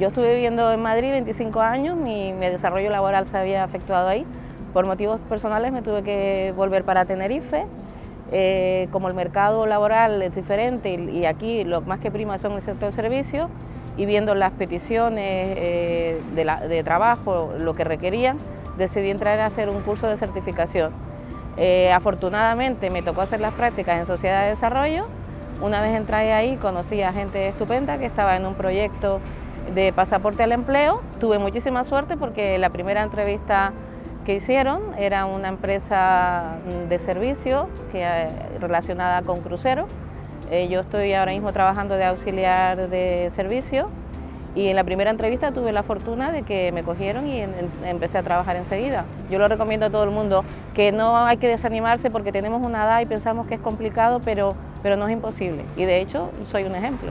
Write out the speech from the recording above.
Yo estuve viviendo en Madrid 25 años, mi, desarrollo laboral se había efectuado ahí. Por motivos personales me tuve que volver para Tenerife. Eh, como el mercado laboral es diferente y, aquí lo más que prima son el sector servicios y viendo las peticiones eh, de, de, trabajo, lo que requerían, decidí entrar a hacer un curso de certificación. Eh, afortunadamente me tocó hacer las prácticas en Sociedad de Desarrollo. Una vez entré ahí conocí a gente estupenda que estaba en un proyecto de pasaporte al empleo. Tuve muchísima suerte porque la primera entrevista que hicieron era una empresa de servicio que, eh, relacionada con cruceros. Eh, yo estoy ahora mismo trabajando de auxiliar de servicio y en la primera entrevista tuve la fortuna de que me cogieron y empecé a trabajar enseguida. Yo lo recomiendo a todo el mundo que no hay que desanimarse porque tenemos una edad y pensamos que es complicado, pero, pero no es imposible. Y de hecho soy un ejemplo.